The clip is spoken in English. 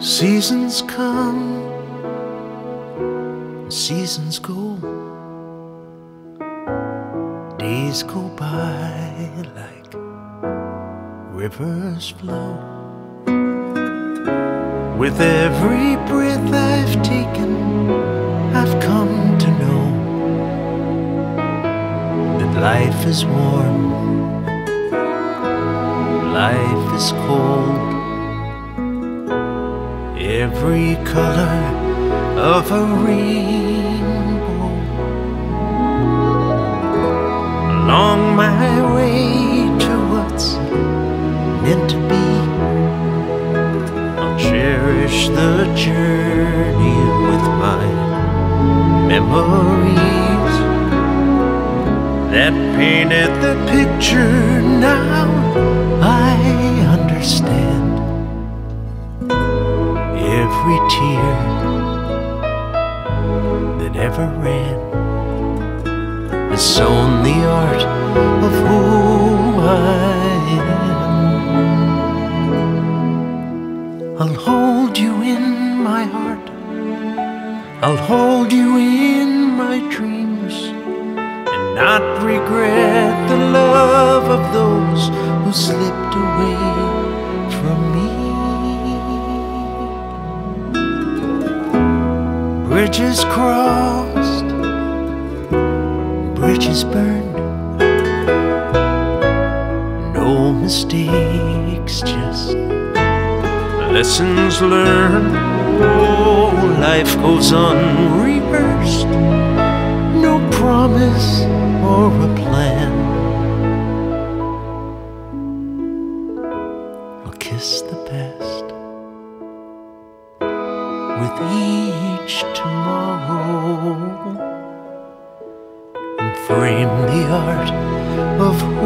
Seasons come, seasons go. Days go by like rivers flow. With every breath I've taken, I've come to know that life is warm, life is cold every color of a rainbow. Along my way to what's meant to be, I'll cherish the journey with my memories that painted the picture now I that ever ran has sown the art of who I am. I'll hold you in my heart, I'll hold you in my dreams, and not regret the love of those who slipped away Bridges crossed, bridges burned. No mistakes, just lessons learned. Oh, life goes on unrehearsed. No promise or a plan. I'll kiss the past with each tomorrow and frame the art of